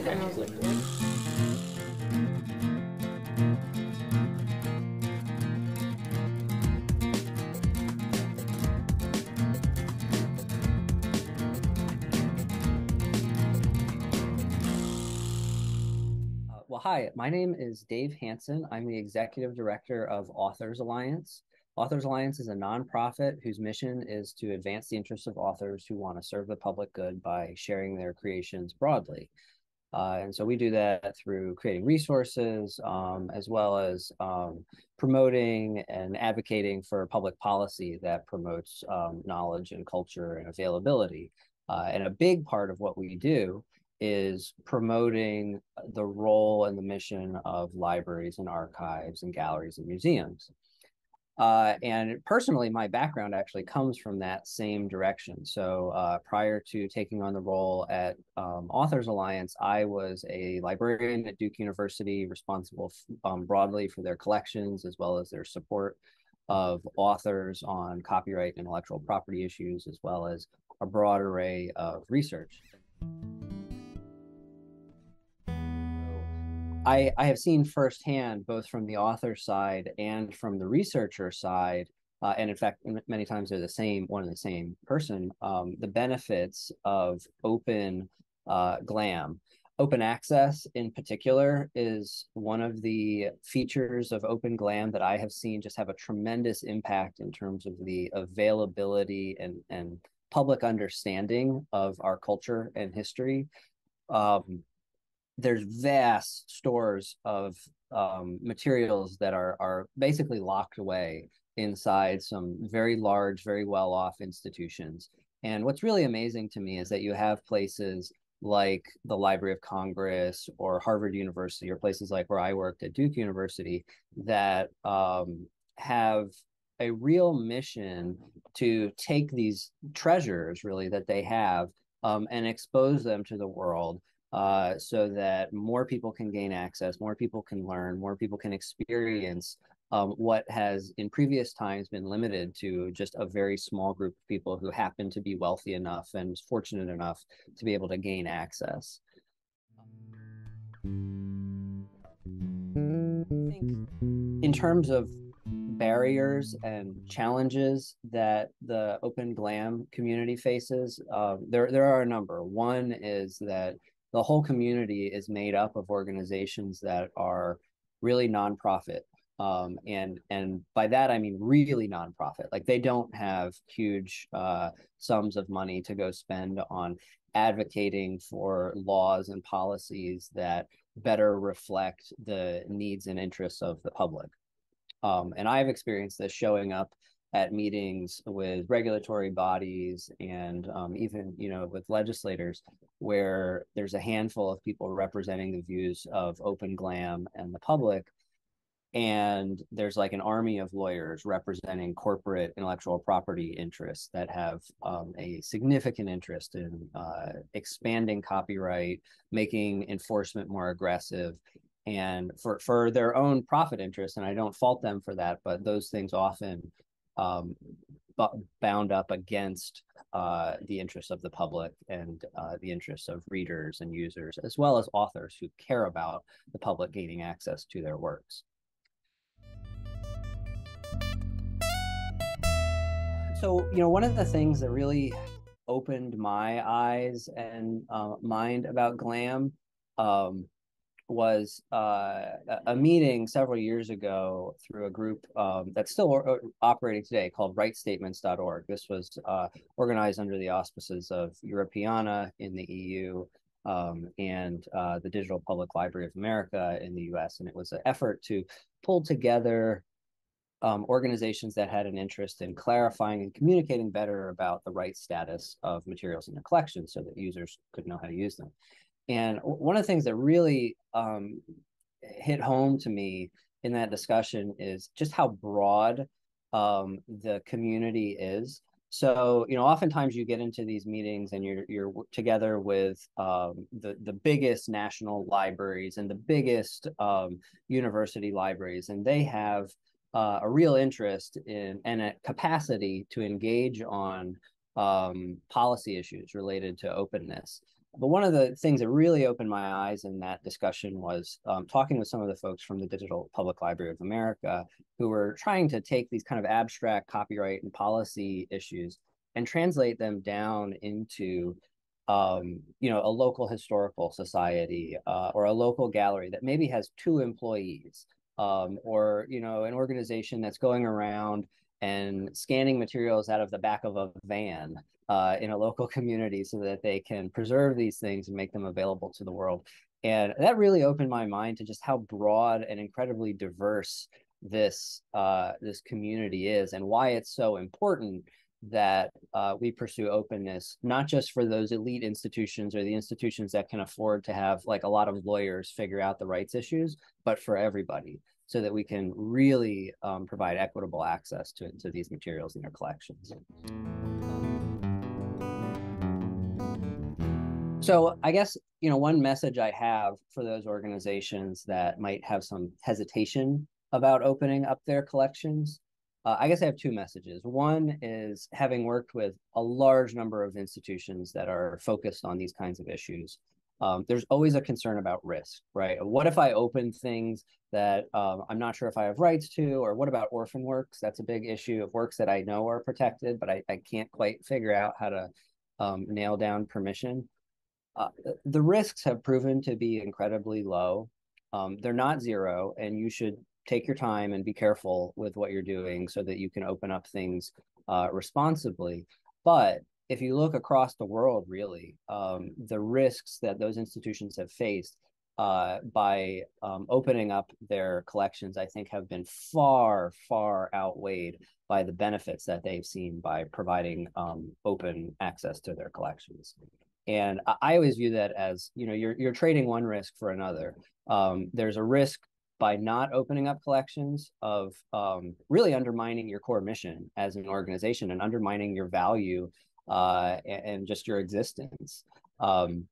Uh, Well, hi, my name is Dave Hansen. I'm the executive director of Authors Alliance. Authors Alliance is a nonprofit whose mission is to advance the interests of authors who want to serve the public good by sharing their creations broadly. Uh, and so we do that through creating resources um, as well as um, promoting and advocating for public policy that promotes um, knowledge and culture and availability. Uh, and a big part of what we do is promoting the role and the mission of libraries and archives and galleries and museums. Uh, and personally, my background actually comes from that same direction. So uh, prior to taking on the role at um, Authors Alliance, I was a librarian at Duke University, responsible um, broadly for their collections as well as their support of authors on copyright and intellectual property issues, as well as a broad array of research. I, I have seen firsthand, both from the author side and from the researcher side, uh, and in fact, many times they're the same, one and the same person, um, the benefits of open uh, GLAM. Open access in particular is one of the features of Open GLAM that I have seen just have a tremendous impact in terms of the availability and, and public understanding of our culture and history. Um, there's vast stores of um, materials that are are basically locked away inside some very large, very well off institutions. And what's really amazing to me is that you have places like the Library of Congress or Harvard University or places like where I worked at Duke University that um, have a real mission to take these treasures really that they have um, and expose them to the world uh, so that more people can gain access, more people can learn, more people can experience um, what has in previous times been limited to just a very small group of people who happen to be wealthy enough and fortunate enough to be able to gain access. in terms of barriers and challenges that the open glam community faces um, there there are a number one is that the whole community is made up of organizations that are really nonprofit um, and and by that I mean really nonprofit. Like they don't have huge uh, sums of money to go spend on advocating for laws and policies that better reflect the needs and interests of the public. Um, and I've experienced this showing up at meetings with regulatory bodies and um, even you know with legislators where there's a handful of people representing the views of open glam and the public. And there's like an army of lawyers representing corporate intellectual property interests that have um, a significant interest in uh, expanding copyright making enforcement more aggressive and for for their own profit interests and i don't fault them for that but those things often um, bound up against uh, the interests of the public and uh, the interests of readers and users, as well as authors who care about the public gaining access to their works. So, you know, one of the things that really opened my eyes and uh, mind about glam um, was uh, a meeting several years ago through a group um, that's still operating today called rightstatements.org. This was uh, organized under the auspices of Europeana in the EU um, and uh, the Digital Public Library of America in the US. And it was an effort to pull together um, organizations that had an interest in clarifying and communicating better about the right status of materials in the collection so that users could know how to use them. And one of the things that really um, hit home to me in that discussion is just how broad um, the community is. So, you know, oftentimes you get into these meetings and you're you're together with um, the the biggest national libraries and the biggest um, university libraries, and they have uh, a real interest in and a capacity to engage on um, policy issues related to openness. But one of the things that really opened my eyes in that discussion was um, talking with some of the folks from the Digital Public Library of America who were trying to take these kind of abstract copyright and policy issues and translate them down into um, you know, a local historical society uh, or a local gallery that maybe has two employees um, or, you know, an organization that's going around and scanning materials out of the back of a van uh, in a local community so that they can preserve these things and make them available to the world. And that really opened my mind to just how broad and incredibly diverse this uh, this community is and why it's so important that uh, we pursue openness, not just for those elite institutions or the institutions that can afford to have like a lot of lawyers figure out the rights issues, but for everybody so that we can really um, provide equitable access to, to these materials in their collections. So I guess, you know, one message I have for those organizations that might have some hesitation about opening up their collections uh, I guess I have two messages. One is having worked with a large number of institutions that are focused on these kinds of issues. Um, there's always a concern about risk, right? What if I open things that um, I'm not sure if I have rights to, or what about orphan works? That's a big issue of works that I know are protected, but I, I can't quite figure out how to um, nail down permission. Uh, the risks have proven to be incredibly low. Um, they're not zero, and you should take your time and be careful with what you're doing so that you can open up things uh, responsibly. But if you look across the world, really, um, the risks that those institutions have faced uh, by um, opening up their collections, I think, have been far, far outweighed by the benefits that they've seen by providing um, open access to their collections. And I always view that as, you know, you're you're trading one risk for another. Um, there's a risk by not opening up collections of um, really undermining your core mission as an organization and undermining your value uh, and, just your existence. Um,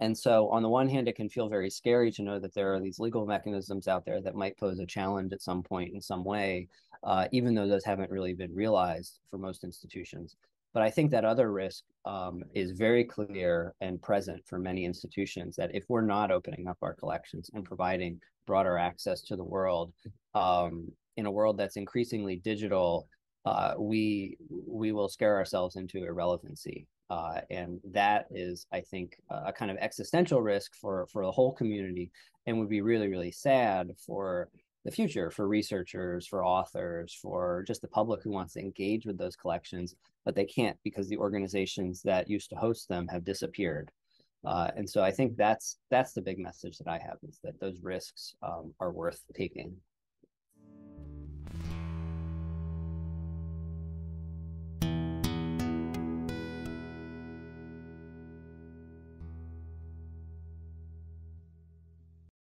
and so, on the one hand, it can feel very scary to know that there are these legal mechanisms out there that might pose a challenge at some point in some way, uh, even though those haven't really been realized for most institutions. But I think that other risk um, is very clear and present for many institutions that if we're not opening up our collections and providing broader access to the world um, in a world that's increasingly digital, uh, we we will scare ourselves into irrelevancy. Uh, and that is, I think, a kind of existential risk for for the whole community, and would be really, really sad for the future for researchers, for authors, for just the public who wants to engage with those collections, but they can't because the organizations that used to host them have disappeared. Uh, and so I think that's that's the big message that I have is that those risks um, are worth taking.